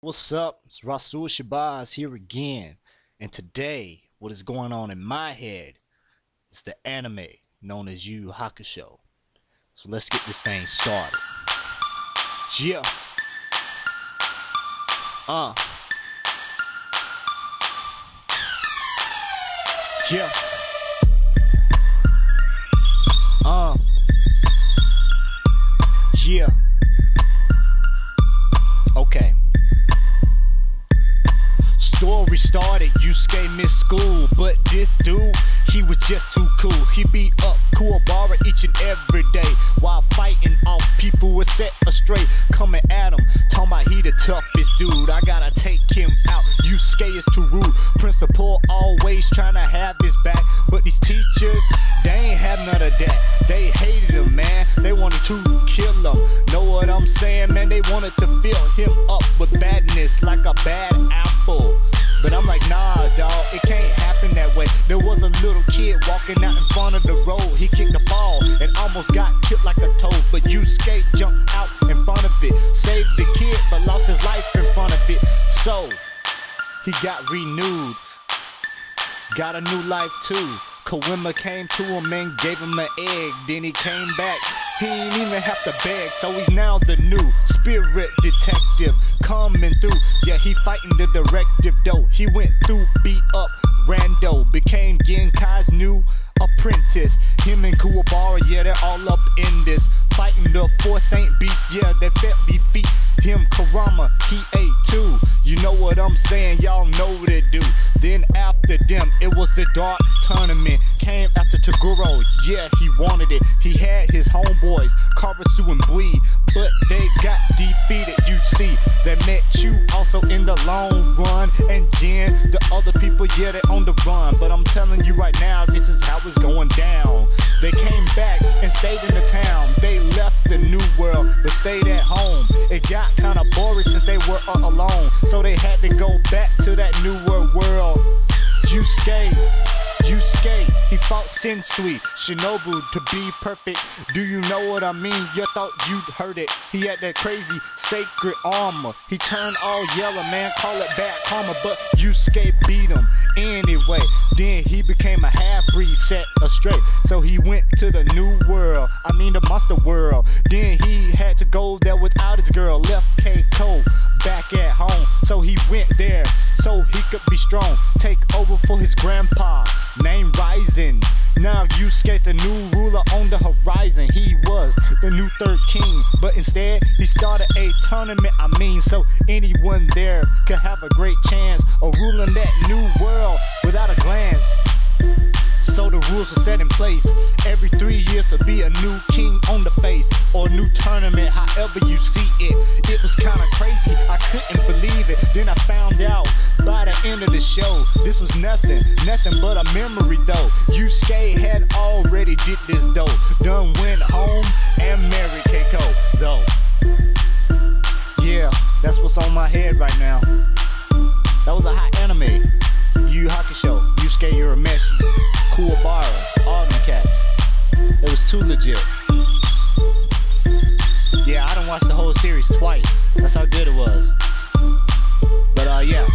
What's up? It's Rassoull Shabazz here again. And today, what is going on in my head is the anime known as Yu Hakusho. So let's get this thing started. Yeah. Uh. Yeah. Story started, Yusuke missed school, but this dude, he was just too cool. He beat up Kuwabara each and every day while fighting off people who set astray, coming at him, talking about he the toughest dude. I gotta take him out. Yusuke is too rude. Principal always trying to have his back, but these teachers, they ain't have none of that. They hated him, man. They wanted to kill him. Know what I'm saying, man? They wanted to fill him up with badness like a bad apple. But I'm like, nah, dog, it can't happen that way. There was a little kid walking out in front of the road. He kicked a ball and almost got killed like a toad. But Yusuke jumped out in front of it, saved the kid, but lost his life in front of it. So he got renewed, got a new life too. Koenma came to him and gave him an egg. Then he came back. He ain't even have to beg, so he's now the new spirit detective coming through. Yeah, he fighting the directive though. He went through, beat up Rando, became Genkai's new apprentice. Him and Kuwabara, yeah, they're all up in this. Fighting the four Saint Beasts, yeah, they felt defeat. Him, Kurama, he ate too. You know what I'm saying, y'all know what it do. Then after them, it was the dark tournament. Came after Toguro, yeah, he wanted it. He had his homeboys, Karasu and Bleed, but they got defeated, you see. They met you also in the long run, and Jin, the other people, yeah, they on the run. But I'm telling you right now, this is how it's going down. They came back and stayed in the town. They left the new world, but stayed at home. It got kinda boring since they were all alone, so they had to go back to that new world You world. you Yusuke, he fought Sensui, Shinobu to be perfect. Do you know what I mean? You thought you'd heard it. He had that crazy sacred armor. He turned all yellow, man, call it bad karma, but Yusuke beat him anyway. Then he became a half-breed set astray. So he went to the new world, I mean the monster world. Then he had to go there without his girl, left Keiko back at home. So he went there so he could be strong. Take over for his grandpa, Raizen. Now Yusuke's the new ruler on the horizon. He was the new third king, but instead he started a tournament. I mean, so anyone there could have a great chance of ruling that new world without a glance. So the rules were set in place. Every three years to be a new king on the face or a new tournament, however you see it. It was kinda crazy, I couldn't believe it. Then I found out by the end of the show, this was nothing, nothing but a memory though. Yusuke had already did this though. Done went home and married Keiko though. Yeah, that's what's on my head right now. Legit. Yeah, I done watched the whole series twice. That's how good it was. But uh yeah.